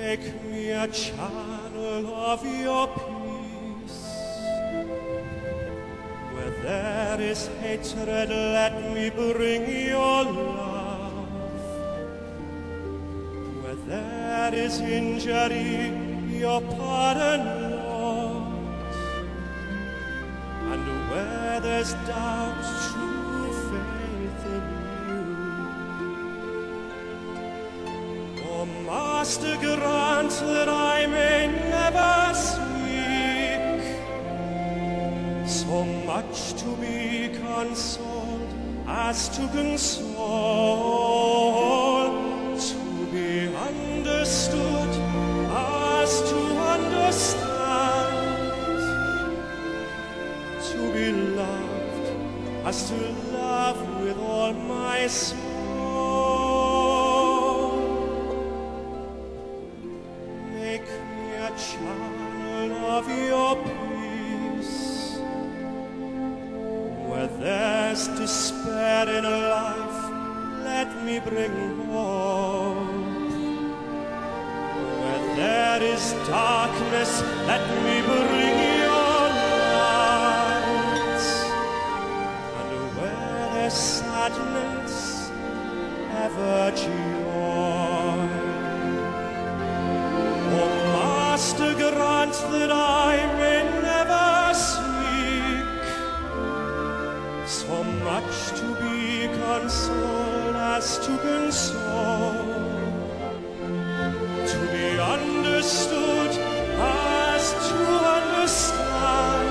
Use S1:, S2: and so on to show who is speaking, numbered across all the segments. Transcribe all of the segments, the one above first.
S1: Make me a channel of your peace. Where there is hatred, let me bring your love. Where there is injury, your pardon, Lord. And where there's doubt, Master, grant that I may never speak so much to be consoled as to console, to be understood as to understand, to be loved as to love with all my soul. Of your peace. Where there's despair in life, let me bring hope. Where there is darkness, let me bring your light. And where there's sadness, ever joy. Oh, Master, grant that I so much to be consoled as to console, to be understood as to understand,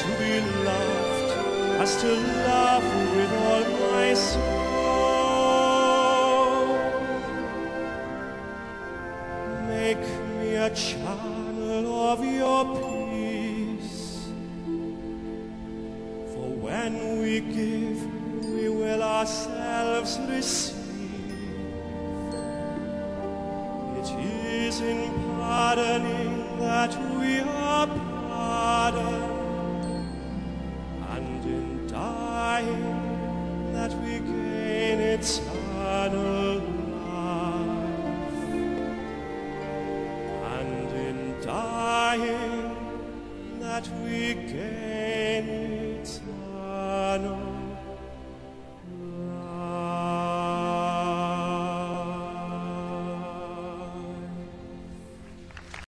S1: to be loved as to love with all my soul. Make me a channel of your peace. Give, we will ourselves receive. It is in pardoning that we are pardoned, and in dying that we gain eternal life. And in dying that we gain